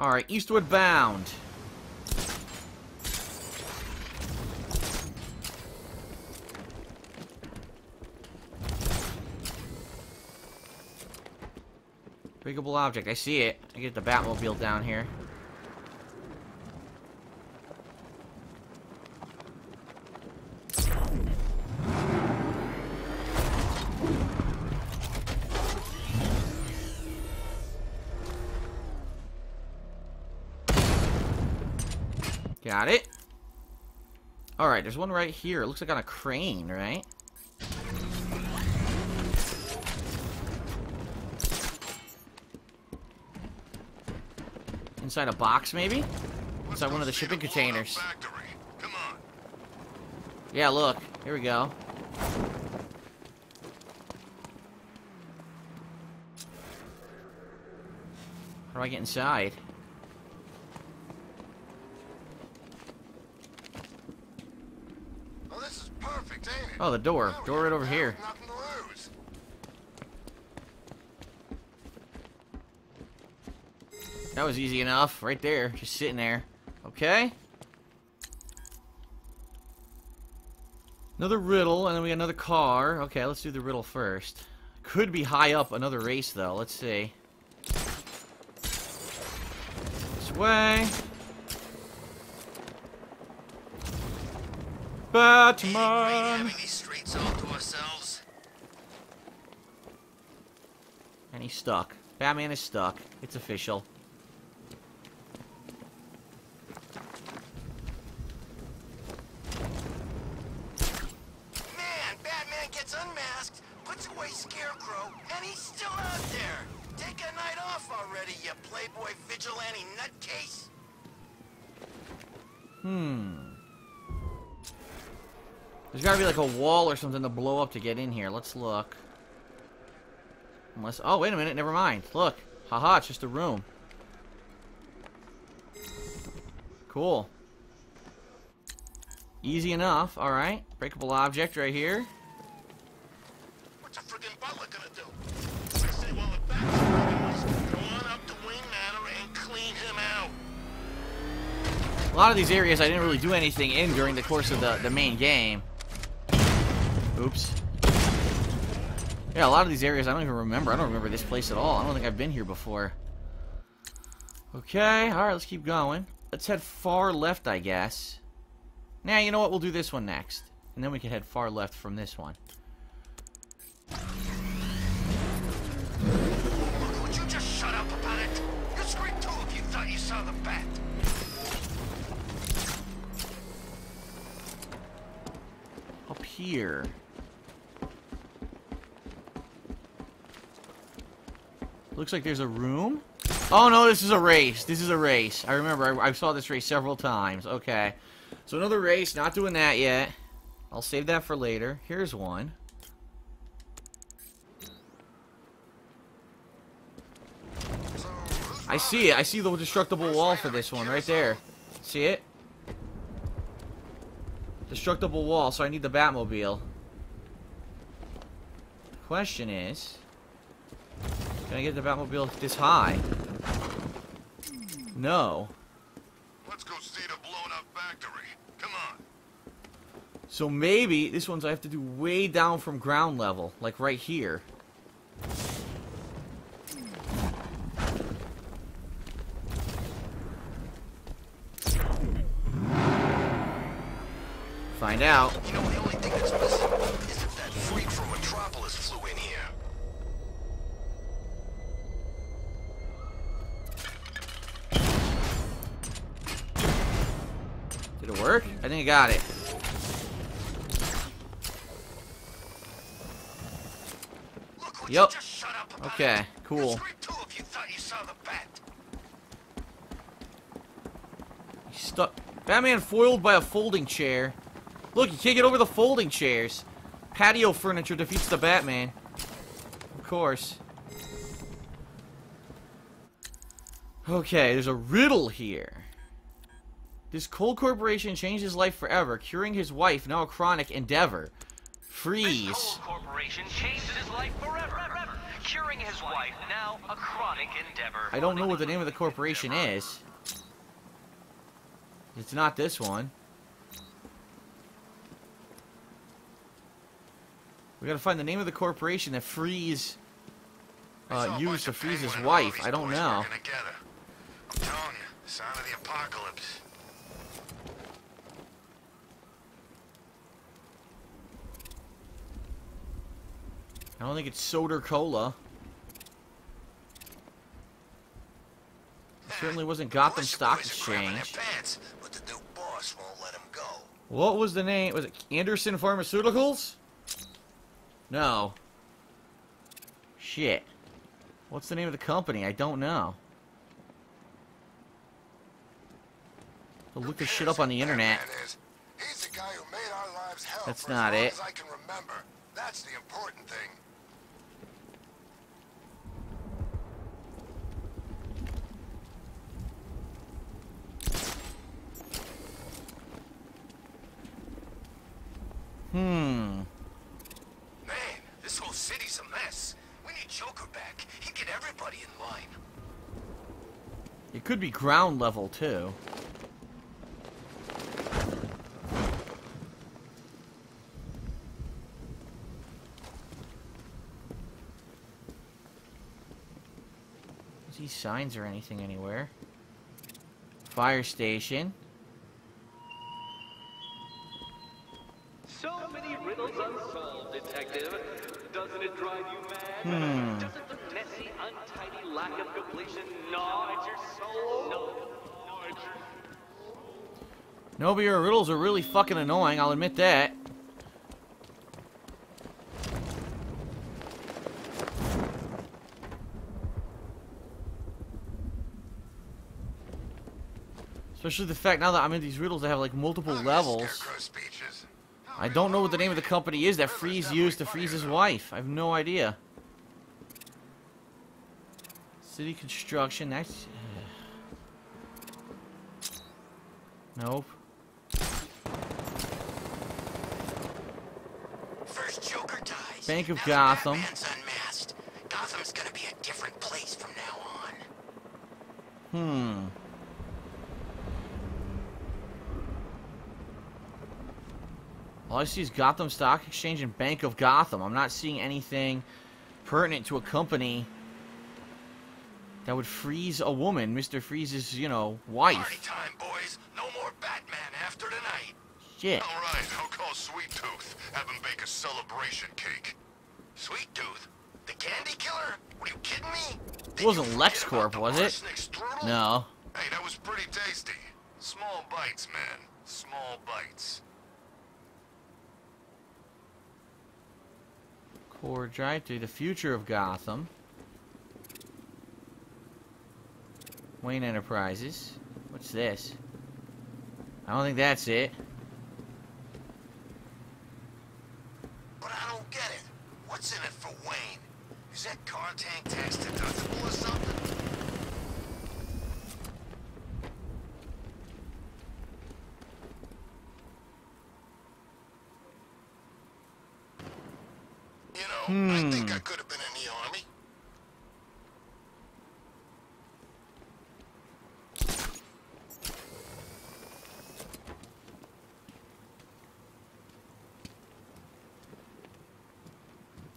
Alright, eastward bound. Breakable object. I see it. I get the Batmobile down here. Got it. Alright, there's one right here. It looks like on a crane, right? Inside a box, maybe? Inside one of the shipping containers. Yeah, look. Here we go. How do I get inside? Oh, this is perfect, ain't it? Oh, the door. Door right over here. That was easy enough. Right there. Just sitting there. Okay. Another riddle, and then we got another car. Okay, let's do the riddle first. Could be high up another race, though. Let's see. This way. Batman! All to ourselves. And he's stuck. Batman is stuck. It's official. Man, Batman gets unmasked, puts away Scarecrow, and he's still out there. Take a night off already, you playboy vigilante nutcase. Hmm. There's gotta be like a something to blow up to get in here. Let's look. Unless... Oh, wait a minute. Never mind. Look. Haha, it's just a room. Cool. Easy enough. Alright. Breakable object right here. What's a friggin' butler gonna do? I say while the Batman's go on up to Wayne Manor and clean him out. A lot of these areas I didn't really do anything in during the course of the, the main game. Oops. Yeah, a lot of these areas I don't even remember. I don't remember this place at all. I don't think I've been here before. Okay, alright, let's keep going. Let's head far left, I guess. Nah, you know what? We'll do this one next. And then we can head far left from this one. Would you just shut up about it? You'd scream too if you thought you saw the bat. Up here. Looks like there's a room. Oh no, this is a race. This is a race. I remember, I, I saw this race several times. Okay. So another race, not doing that yet. I'll save that for later. Here's one. I see it. I see the destructible wall for this one right there. See it? Destructible wall, so I need the Batmobile. Question is, can I get the Batmobile this high? No. Let's go see the blown up factory. Come on. So maybe this one's I have to do way down from ground level, like right here. Find out. You you saw the bat. He's stuck. Batman foiled by a folding chair. Look, you can't get over the folding chairs. Patio furniture defeats the Batman. Of course. Okay, there's a riddle here. This coal corporation changed his life forever, curing his wife, now a chronic endeavor. Freeze. Coal Corporation changed his life forever. Curing his wife, now a chronic endeavor. I don't know what the name of the corporation is. It's not this one. We gotta find the name of the corporation that frees uh, used to freeze his penguin and all wife. I don't know. working together. I'm telling you, sign of the apocalypse. I don't think it's Soda Cola. It certainly wasn't Gotham Stock boys are crapping their Exchange. pants, but the new boss won't let 'em go. What was the name? Was it Anderson Pharmaceuticals? No. Shit. What's the name of the company? I don't know. I'll look this shit up on the internet. Batman is. He's the guy who made our lives hell That's not it. as I can remember. That's the important thing. Hmm. Man, this whole city's a mess. We need Joker back. He'd get everybody in line. It could be ground level too. See signs or anything anywhere? Fire station. So many riddles unsolved, detective. Doesn't it drive you mad? Hmm. Doesn't the messy, untidy lack of completion gnaw at your soul? No. Your No, but your riddles are really fucking annoying, I'll admit that. Especially the fact now that I'm in these riddles that have like multiple Look levels. I don't know what the name of the company is that Freeze used to freeze his wife. I have no idea. City construction, that's... Nope. First Joker dies. Bank of now Gotham. Unmasked. Gotham's gonna be a different place from now on. Hmm. All I see is Gotham Stock Exchange and Bank of Gotham. I'm not seeing anything pertinent to a company that would freeze a woman, Mr. Freeze's, you know, wife. Party time, boys. No more Batman after tonight. Shit. All right, I'll call Sweet Tooth. Have him bake a celebration cake. Sweet Tooth? The candy killer? Are you kidding me? Did wasn't LexCorp, was it? No. Hey, that was pretty tasty. Small bites, man. Small bites. Core drive through the future of Gotham. Wayne Enterprises. What's this? I don't think that's it. But I don't get it. What's in it for Wayne? Is that car tank tax deductible or something? You know, I think Hmm. I could have been in the army.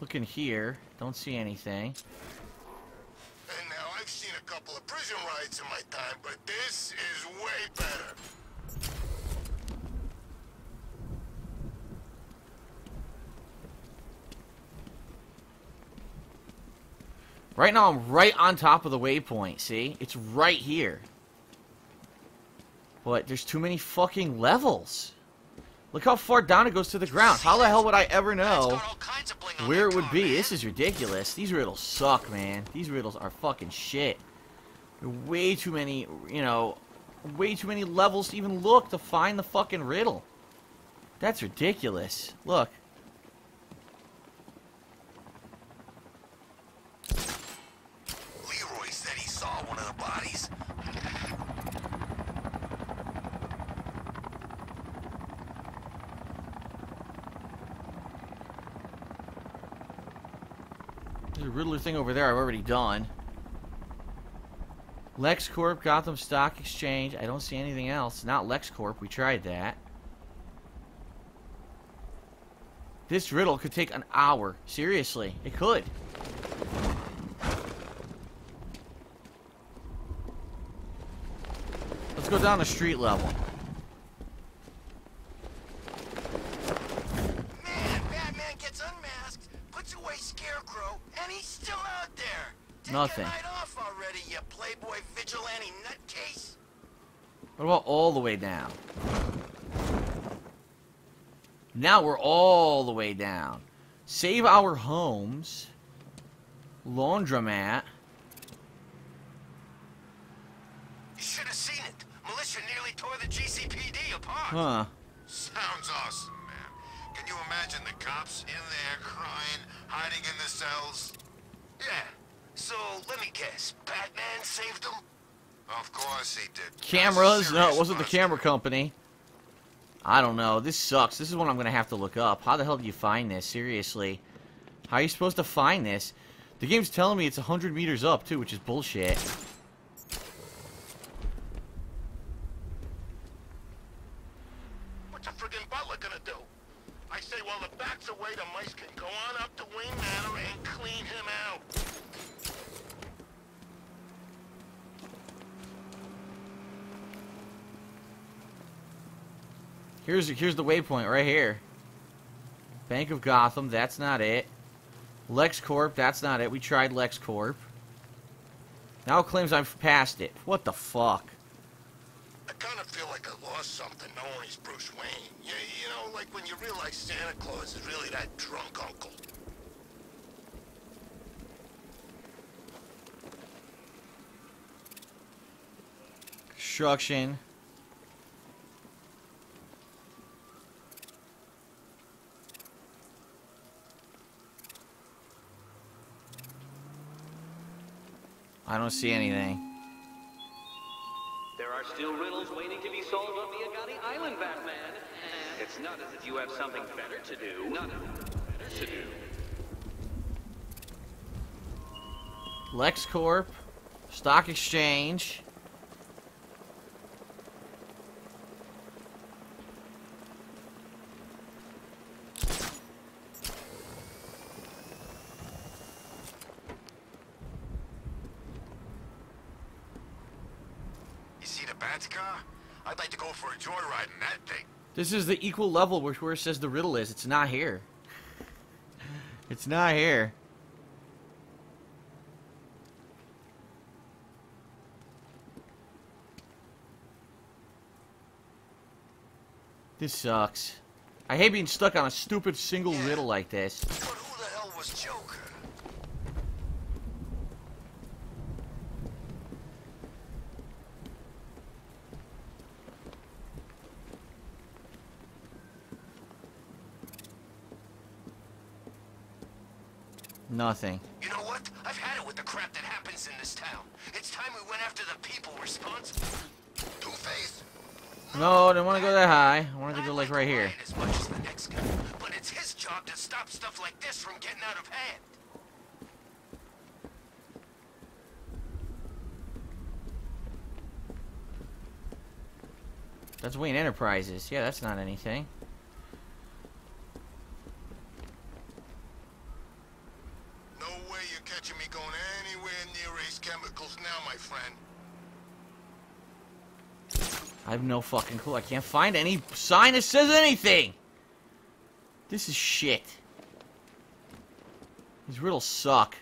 Looking here, don't see anything. And now I've seen a couple of prison riots in my time, but this is way better. Right now, I'm right on top of the waypoint. See, it's right here. But there's too many fucking levels. Look how far down it goes to the ground. How the hell would I ever know where it would be? This is ridiculous. These riddles suck, man. These riddles are fucking shit. Way too many, you know, way too many levels to even look to find the fucking riddle. That's ridiculous. Look. Leroy said he saw one of the bodies. There's a Riddler thing over there I've already done. LexCorp, Gotham Stock Exchange. I don't see anything else. Not LexCorp. We tried that. This riddle could take an hour. Seriously, it could. Let's go down to street level. Man, Batman gets unmasked, puts away Scarecrow, and he's still out there. Take Nothing. off already, you playboy vigilante nutcase. What about all the way down? Now we're all the way down. Save our homes. Laundromat. You should have seen it. Militia nearly tore the GCPD apart. Huh. Sounds awesome, man. Can you imagine the cops in there crying, hiding in the cells? Yeah. So let me guess. Batman saved them? Of course he did. Cameras? No, it wasn't the camera company. I don't know. This sucks. This is what I'm going to have to look up. How the hell do you find this? Seriously. How are you supposed to find this? The game's telling me it's 100 meters up, too, which is bullshit. What's a friggin' butler gonna do? I say while the bat's away, the mice can go on up to Wayne Manor and clean him out. Here's the waypoint right here. Bank of Gotham, that's not it. LexCorp, that's not it. We tried LexCorp. Now it claims I've passed it. What the fuck? I kinda feel like I lost something knowing he's Bruce Wayne. Yeah, you know, like when you realize Santa Claus is really that drunk uncle. Construction. I don't see anything. There are still riddles waiting to be solved on Island, Batman. It's not as if you have something better to do. None better to do. LexCorp, Stock Exchange. You see the Bats car? I'd like to go for a joyride in that thing. This is the equal level where, where it says the riddle is. It's not here. It's not here. This sucks. I hate being stuck on a stupid single Yeah. riddle like this. But who the hell was Joker? Nothing. You know what? I've had it with the crap that happens in this town. It's time we went after the people responsible. Two-Face. No, I don't want to go that high. I wanted to go like right here. As much as the next guy, but it's his job to stop stuff like this from getting out of hand. That's Wayne Enterprises. Yeah, that's not anything. Fucking clue. I can't find any sign that says anything. This is shit. These riddles suck.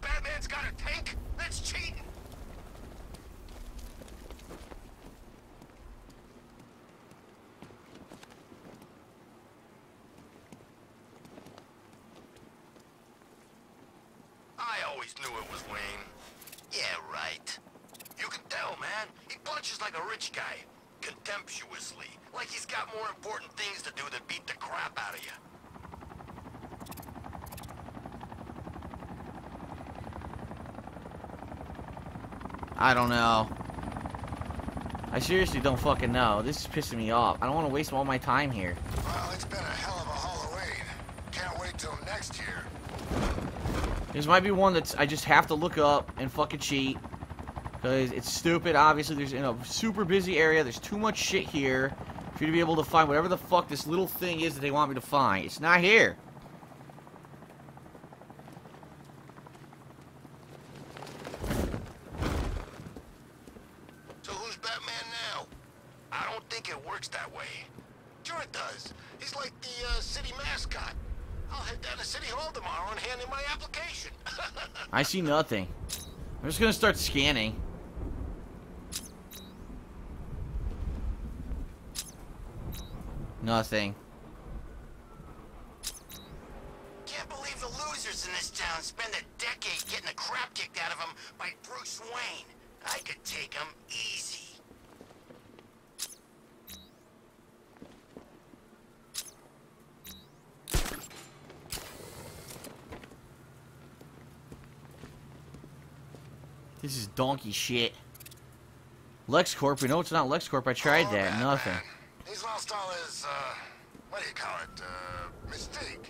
Batman's got a tank? That's cheating. I always knew it was Wayne. Yeah, right. You can tell, man. He punches like a rich guy. Contemptuously. Like he's got more important things to do than beat the crap out of you. I don't know. I seriously don't fucking know. This is pissing me off. I don't want to waste all my time here. Well, it's been a hell of a Halloween. Can't wait till next year. This might be one that I just have to look up and fucking cheat. Because it's stupid. Obviously, there's in a super busy area. There's too much shit here for you to be able to find whatever the fuck this little thing is that they want me to find. It's not here. So who's Batman now? I don't think it works that way. Sure it does. He's like the uh, city mascot. I'll head down to City Hall tomorrow and hand in my application. I see nothing. I'm just gonna start scanning. Nothing. Can't believe the losers in this town spend a decade getting the crap kicked out of them by Bruce Wayne. I could take him easy. This is donkey shit. LexCorp, we know it's not LexCorp. I tried that. Nothing. He's lost all his, uh, what do you call it, uh, mystique.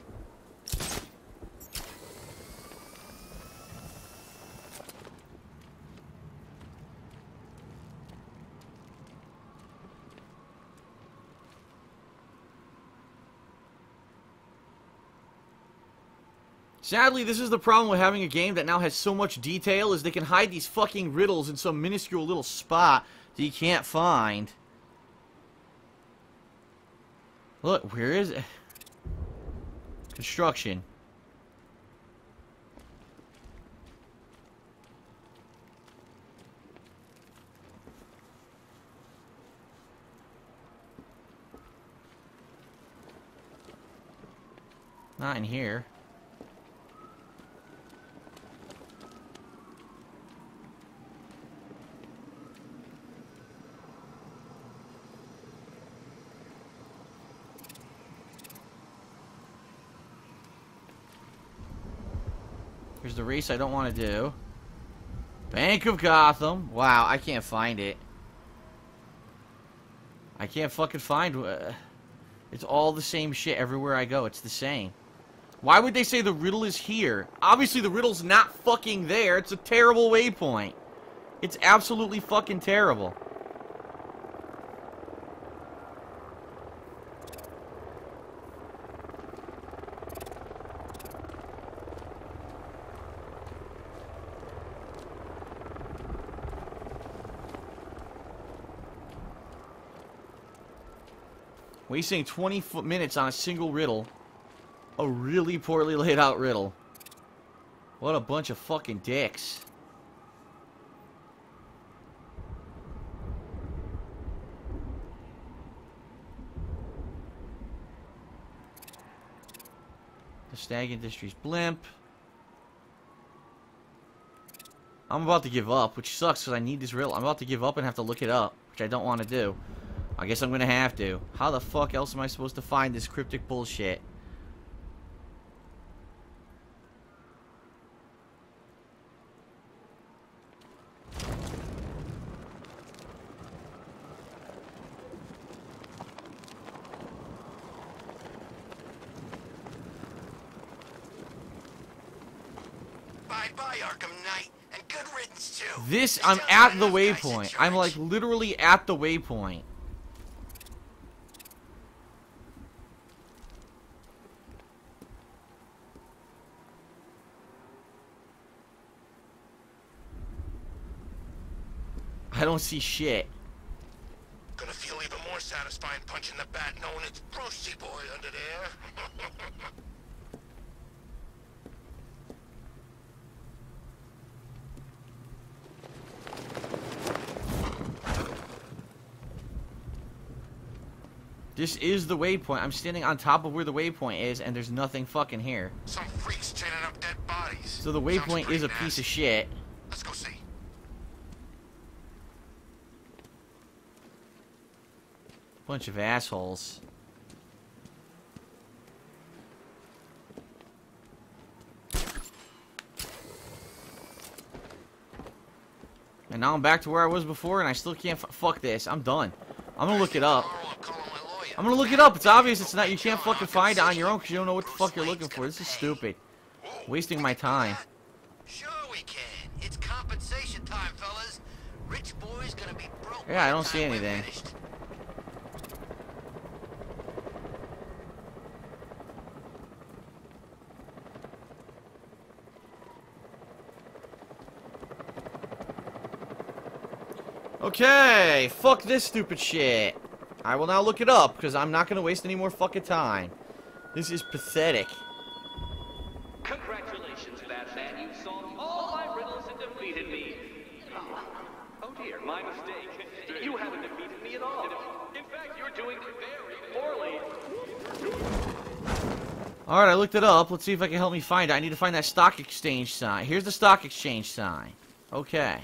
Sadly, this is the problem with having a game that now has so much detail is they can hide these fucking riddles in some minuscule little spot that you can't find. Look, where is it? Construction. Not in here. Here's the race I don't want to do. Bank of Gotham. Wow, I can't find it. I can't fucking find... Uh, it's all the same shit everywhere I go. It's the same. Why would they say the riddle is here? Obviously, the riddle's not fucking there. It's a terrible waypoint. It's absolutely fucking terrible. Wasting 20 foot minutes on a single riddle. A really poorly laid out riddle. What a bunch of fucking dicks. The Stagg Industries blimp. I'm about to give up, which sucks because I need this riddle. I'm about to give up and have to look it up, which I don't want to do. I guess I'm gonna have to. How the fuck else am I supposed to find this cryptic bullshit? Bye-bye, Arkham Knight, and good riddance, too. This, I'm at the enough guys in waypoint. I'm like literally at the waypoint. I don't see shit. Gonna feel even more satisfying punching the bat knowing it's Brucey boy under there. This is the waypoint. I'm standing on top of where the waypoint is, and there's nothing fucking here. Some freaks chaining up dead bodies. So the waypoint is a piece of shit. Let's go see. Bunch of assholes. And now I'm back to where I was before, and I still can't. F fuck this. I'm done. I'm gonna look it up. I'm calling my lawyer. I'm gonna look it up. It's obvious it's not. You can't fucking find it on your own because you don't know what the fuck you're looking for. This is stupid. Wasting my time. Sure we can. It's compensation time, fellas. Rich boy's gonna be broke. Yeah, I don't see anything. Okay, fuck this stupid shit. I will now look it up because I'm not gonna waste any more fucking time. This is pathetic. Congratulations, Batman. You solved all my riddles and defeated me. Oh, oh dear, my mistake. You haven't defeated me at all. In fact, you're doing very poorly. Alright, I looked it up. Let's see if I can help me find it. I need to find that stock exchange sign. Here's the stock exchange sign. Okay.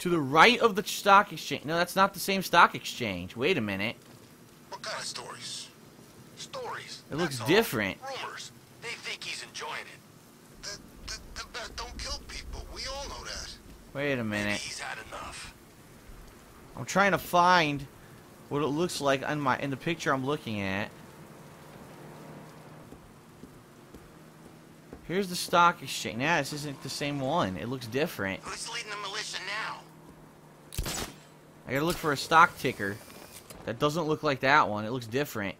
To the right of the stock exchange. No, that's not the same stock exchange. Wait a minute. What kind of stories? Stories. It looks that's all. different. Rumors. They think he's enjoying it. The, the, the bat don't kill people. We all know that. Wait a minute. Maybe minute. he's had enough. I'm trying to find what it looks like on my in the picture I'm looking at. Here's the stock exchange. Nah, this isn't the same one. It looks different. Who's leading the militia now? I gotta look for a stock ticker. That doesn't look like that one. It looks different.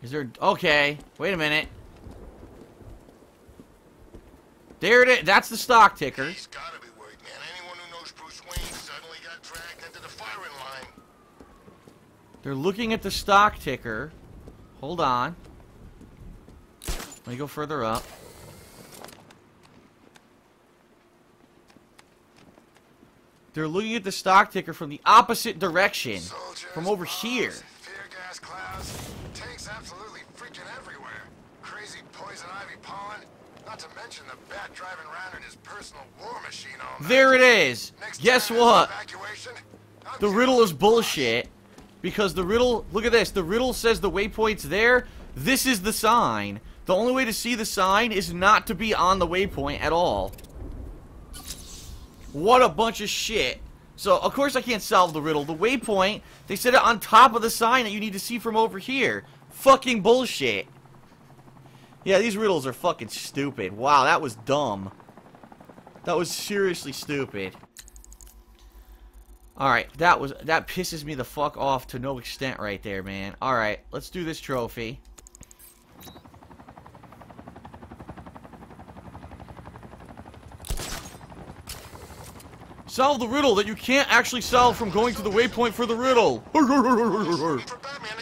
Is there... Okay. Wait a minute. There it is. That's the stock ticker. He's gotta be worried, man. Anyone who knows Bruce Wayne suddenly got dragged into the firing line. They're looking at the stock ticker. Hold on. Let me go further up. They're looking at the stock ticker from the opposite direction. Soldiers, From over bombs, here. Clouds. Crazy poison ivy pollen. Not to mention the bat driving around in his personal war machine all. There it is. Next Guess what? The riddle is bullshit. Because the riddle, look at this. The riddle says the waypoint's there. This is the sign. The only way to see the sign is not to be on the waypoint at all. What a bunch of shit. So, of course I can't solve the riddle. The waypoint, they said it on top of the sign that you need to see from over here. Fucking bullshit. Yeah, these riddles are fucking stupid. Wow, that was dumb. That was seriously stupid. Alright, that was that pisses me the fuck off to no extent right there, man. Alright, let's do this trophy. Solve the riddle that you can't actually solve from going to the waypoint for the riddle.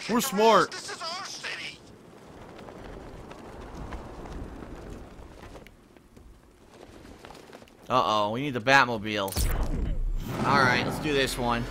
We're smart. Uh-oh, we need the Batmobile. Alright, let's do this one.